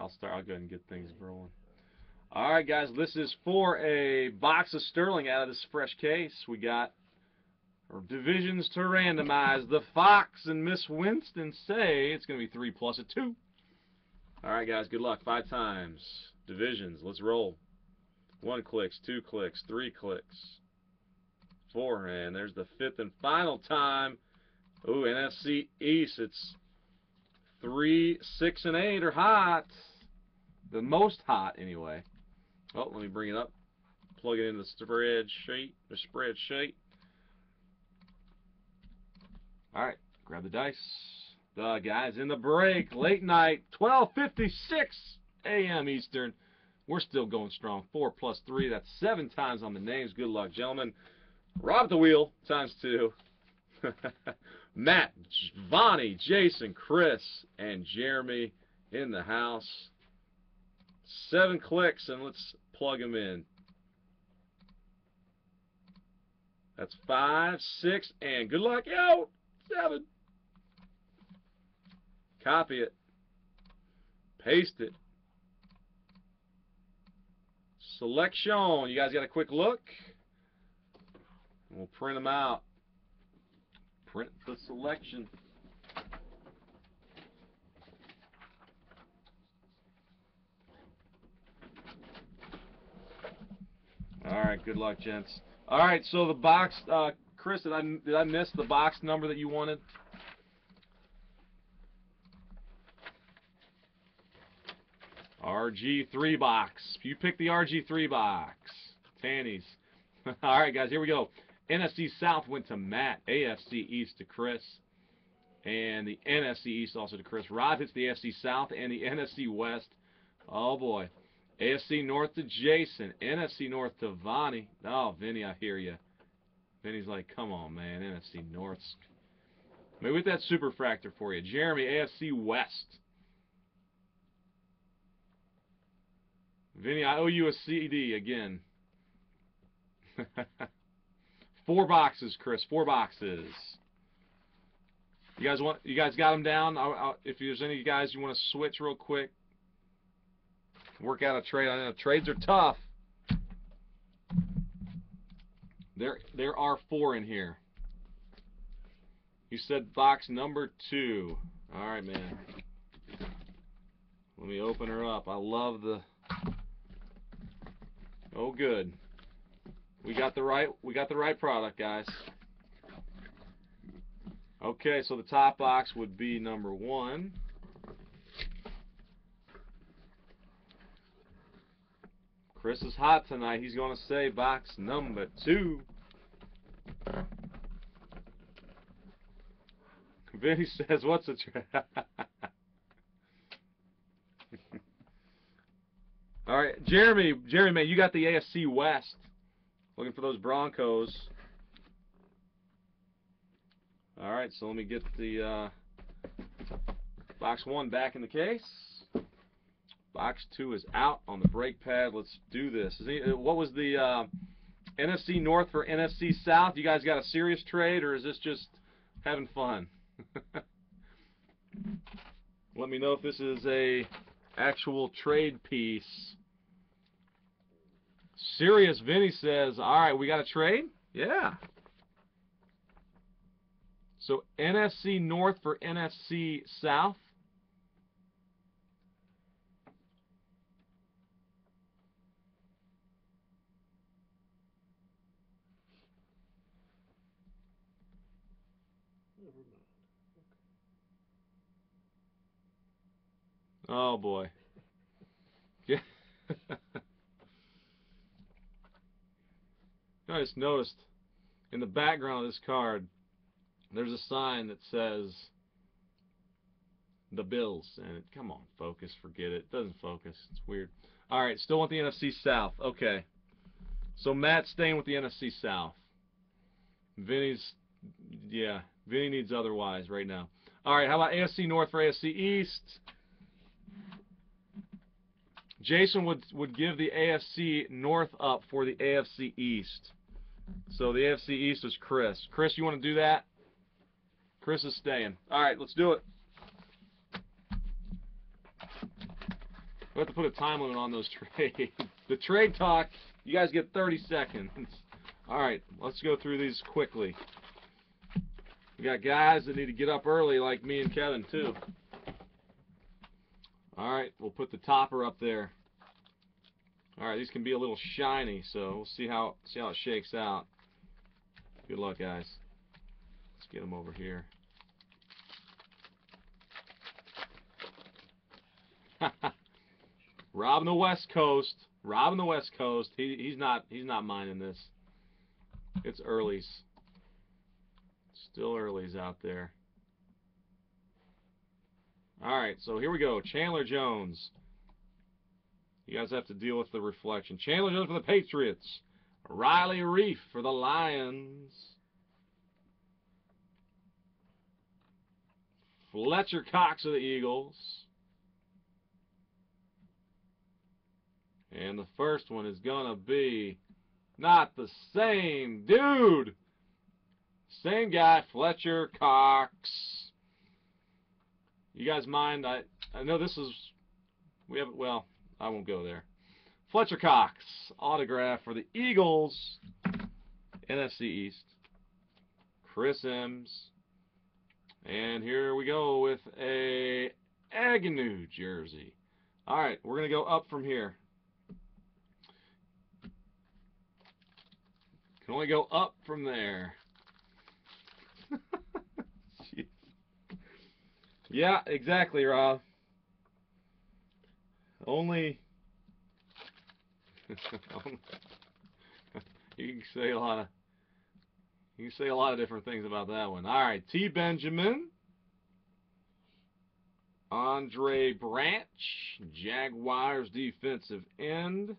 I'll start. I'll go ahead and get things rolling. All right, guys. This is for a box of Sterling out of this fresh case. We got divisions to randomize. The Fox and Miss Winston say it's going to be three plus a two. All right, guys. Good luck. Five times. Divisions. Let's roll. One clicks, two clicks, three clicks, four, and there's the fifth and final time. Ooh, NFC East. It's three, six, and eight are hot. The most hot, anyway. Oh, let me bring it up. Plug it into the spreadsheet. The spreadsheet. All right, grab the dice. The guys in the break, late night, 12:56 a.m. Eastern. We're still going strong. Four plus three. That's seven times on the names. Good luck, gentlemen. Rob the wheel times two. Matt, Vonnie, Jason, Chris, and Jeremy in the house. Seven clicks, and let's plug them in. That's five, six, and good luck. out. seven. Copy it. Paste it. Selection. You guys got a quick look? We'll print them out. Print the selection. All right, good luck, gents. All right, so the box, uh, Chris, did I did I miss the box number that you wanted? RG3 box. You pick the RG3 box. Tannies. All right, guys, here we go. NFC South went to Matt. AFC East to Chris. And the NFC East also to Chris. Rod hits the AFC South and the NFC West. Oh, boy. AFC North to Jason. NFC North to Vonnie. Oh, Vinny, I hear you. Vinny's like, come on, man. NFC North. Maybe with that superfractor for you. Jeremy, AFC West. Vinny, I owe you a CD again. Four boxes, Chris. Four boxes. You guys want? You guys got them down? I'll, I'll, if there's any guys you want to switch real quick, work out a trade. I know trades are tough. There, there are four in here. You said box number two. All right, man. Let me open her up. I love the. Oh, good. We got the right we got the right product, guys. Okay, so the top box would be number one. Chris is hot tonight. He's going to say box number two. Vinny says, what's a trade? All right, Jeremy, Jeremy, man, you got the AFC West. Looking for those Broncos. All right, so let me get the uh, box one back in the case. Box two is out on the brake pad. Let's do this. He, uh, what was the uh, NFC North for NFC South? You guys got a serious trade, or is this just having fun? Let me know if this is a actual trade piece. Serious Vinny says, all right, we got a trade? Yeah. So NFC North for NFC South. Oh boy. Yeah. I just noticed in the background of this card, there's a sign that says the Bills. And it, come on, focus, forget it. it. Doesn't focus. It's weird. All right, still want the NFC South. Okay. So Matt's staying with the NFC South. Vinny's, yeah, Vinny needs otherwise right now. All right, how about AFC North for AFC East? Jason would would give the AFC North up for the AFC East. So the AFC East is Chris. Chris, you want to do that? Chris is staying. All right, let's do it. We have to put a time limit on those trades. the trade talk, you guys get 30 seconds. All right, let's go through these quickly. We got guys that need to get up early, like me and Kevin too. All right, we'll put the topper up there. All right, these can be a little shiny, so we'll see how see how it shakes out. Good luck, guys. Let's get them over here. Robbing the West Coast. Robbing the West Coast. He he's not he's not minding this. It's earlies. Still early's out there. Alright, so here we go. Chandler Jones. You guys have to deal with the reflection. Chandler Jones for the Patriots. Riley Reiff for the Lions. Fletcher Cox of the Eagles. And the first one is going to be not the same dude. Same guy, Fletcher Cox. You guys mind? I I know this is we have well, I won't go there. Fletcher Cox autograph for the Eagles, NFC East. Chris Sims. And here we go with a Agnew jersey. All right, we're going to go up from here. Can only go up from there. Yeah, exactly, Rob. Only you can say a lot of you can say a lot of different things about that one. All right, T. Benjamin, Andre Branch, Jaguars defensive end.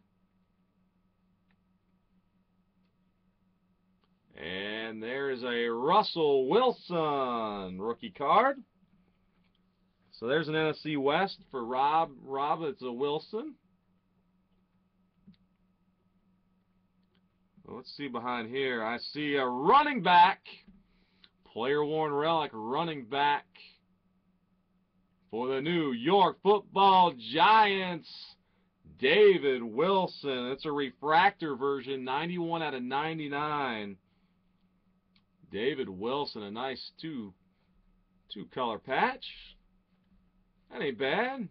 And there is a Russell Wilson rookie card. So there's an NFC West for Rob. Rob, it's a Wilson. Let's see behind here. I see a running back. Player worn relic running back for the New York football Giants. David Wilson. It's a refractor version, 91 out of 99. David Wilson, a nice two two color patch. That ain't bad.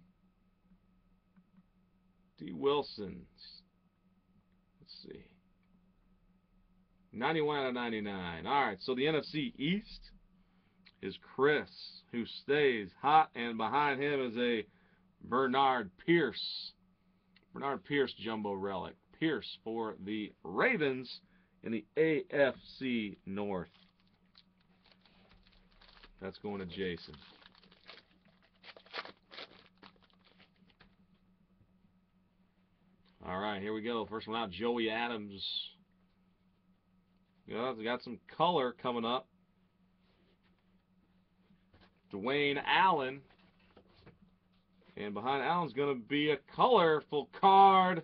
D. Wilson. Let's see. 91 out of 99. All right, so the NFC East is Chris, who stays hot, and behind him is a Bernard Pierce. Bernard Pierce jumbo relic. Pierce for the Ravens in the AFC North. That's going to Jason. All right, here we go. First one out, Joey Adams. Yeah, it's got some color coming up. Dwayne Allen. And behind Allen's going to be a colorful card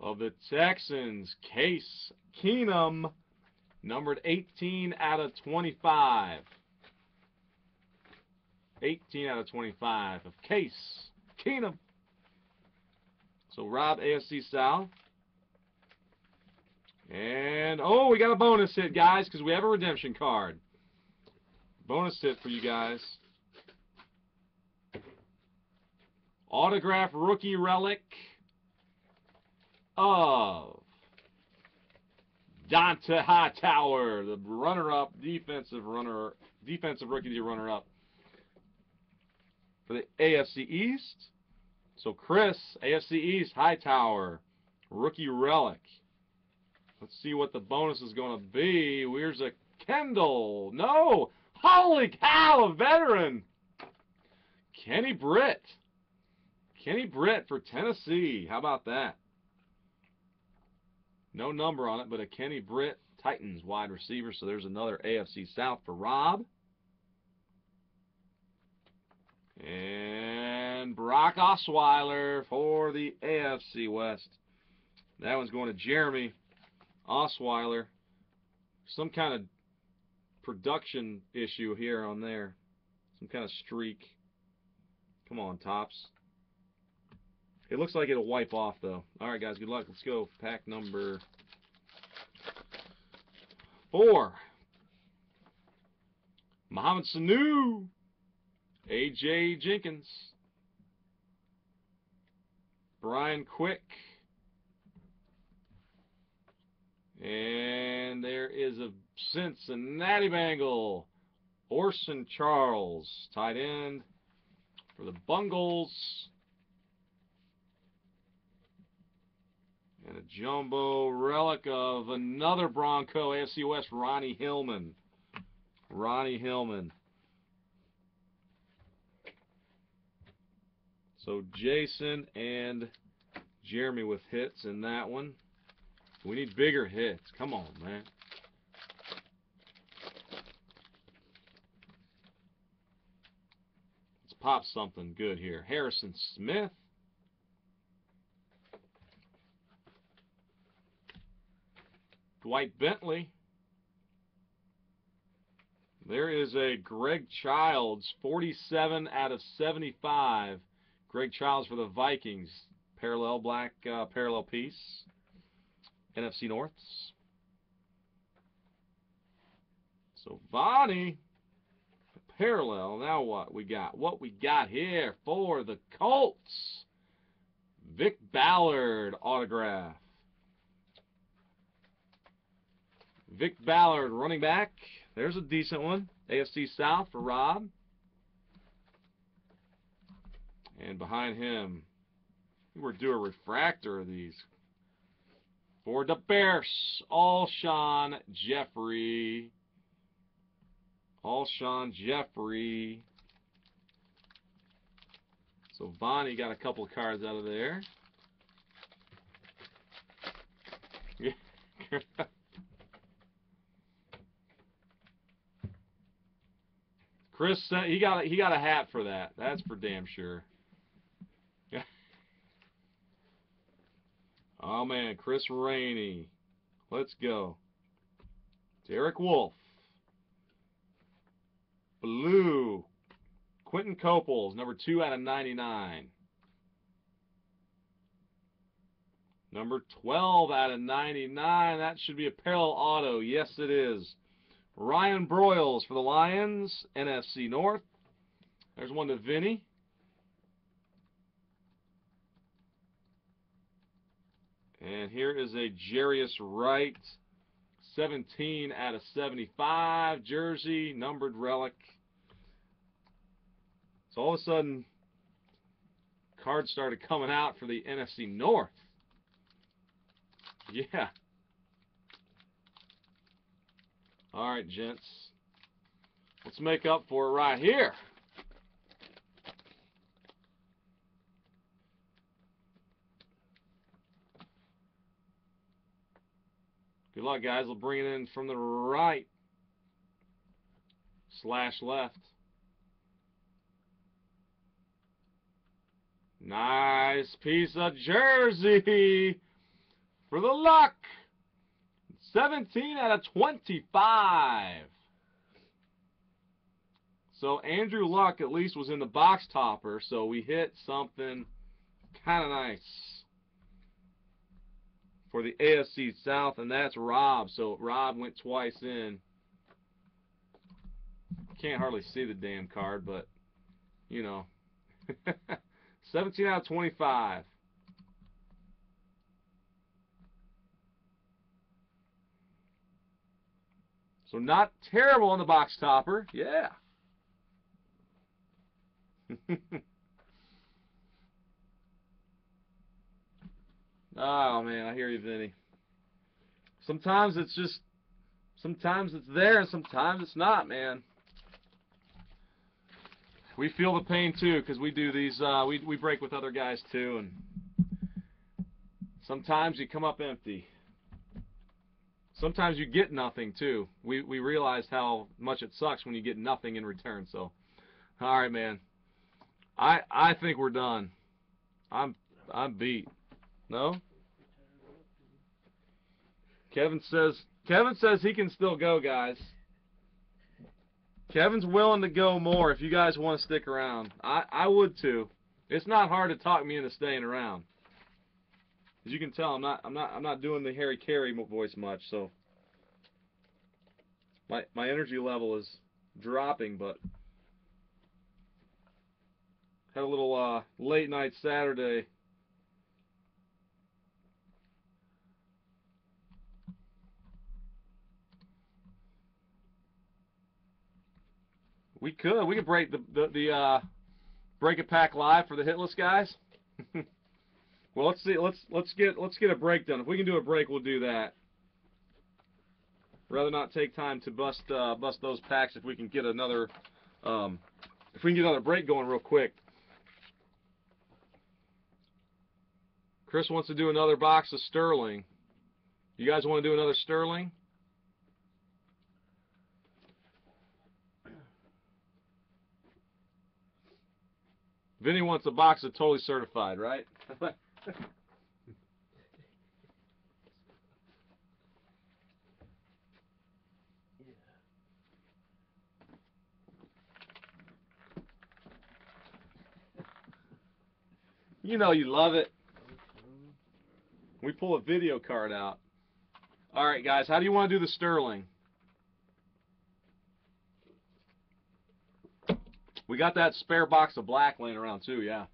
of the Texans. Case Keenum, numbered 18 out of 25. 18 out of 25 of Case Keenum. So Rob AFC South. And, oh, we got a bonus hit, guys, because we have a redemption card. Bonus hit for you guys. Autograph rookie relic of Dont'a Hightower, the runner-up, defensive runner, defensive rookie runner-up for the AFC East. So Chris, AFC East, Hightower, rookie relic. Let's see what the bonus is going to be. Where's a Kendall? No! Holy cow, a veteran! Kenny Britt. Kenny Britt for Tennessee. How about that? No number on it, but a Kenny Britt Titans wide receiver. So there's another AFC South for Rob. And Brock Osweiler for the AFC West. That one's going to Jeremy. Osweiler, some kind of production issue here on there. Some kind of streak. Come on, Topps. It looks like it'll wipe off though. All right, guys. Good luck. Let's go. Pack number four. Mohamed Sanu. A.J. Jenkins. Brian Quick. And there is a Cincinnati Bengal. Orson Charles, tight end for the Bungles. And a jumbo relic of another Bronco, AFC West, Ronnie Hillman. Ronnie Hillman. So Jason and Jeremy with hits in that one. We need bigger hits. Come on, man. Let's pop something good here. Harrison Smith. Dwight Bentley. There is a Greg Childs, 47 out of 75. Greg Childs for the Vikings. Parallel black uh, parallel piece. NFC Norths. So Vonnie, parallel. Now what we got? What we got here for the Colts? Vic Ballard autograph. Vic Ballard, running back. There's a decent one. AFC South for Rob. And behind him, we're due a refractor of these. For the Bears, all Sean Jeffrey. Jeffery. Alshon Jeffery. So Bonnie got a couple cards out of there. Chris, he got he got a hat for that. That's for damn sure. Oh man, Chris Rainey. Let's go. Derek Wolfe. Blue. Quentin Coples, number 2 out of 99. Number 12 out of 99. That should be a parallel auto. Yes, it is. Ryan Broyles for the Lions, NFC North. There's one to Vinny. And here is a Jarius Wright, 17 out of 75, jersey, numbered relic. So all of a sudden, cards started coming out for the NFC North. Yeah. All right, gents. Let's make up for it right here. Good luck, guys. We'll bring it in from the right slash left. Nice piece of jersey for the luck. 17 out of 25. So Andrew Luck at least was in the box topper, so we hit something kind of nice for the AFC South, and that's Rob. So Rob went twice in. Can't hardly see the damn card, but you know. 17 out of 25. So not terrible on the box topper. Yeah. oh man, I hear you, Vinny. Sometimes it's just sometimes it's there and sometimes it's not, man. We feel the pain too because we do these uh, we we break with other guys too and sometimes you come up empty sometimes you get nothing too. We we realized how much it sucks when you get nothing in return. So, all right, man. I I think we're done. I'm I'm beat. No. Kevin says Kevin says he can still go, guys. Kevin's willing to go more if you guys want to stick around. I I would too. It's not hard to talk me into staying around. As you can tell, I'm not I'm not I'm not doing the Harry Caray voice much, so my my energy level is dropping, but had a little uh, late night Saturday. We could we could break the the, the uh, break a pack live for the hitless guys. well, let's see. Let's let's get let's get a break done. If we can do a break, we'll do that. Rather not take time to bust uh, bust those packs if we can get another um, if we can get another break going real quick. Chris wants to do another box of Sterling. You guys want to do another Sterling? Vinny wants a box of totally certified, right? you know you love it. We pull a video card out. All right, guys, how do you want to do the Sterling? We got that spare box of black laying around too, yeah.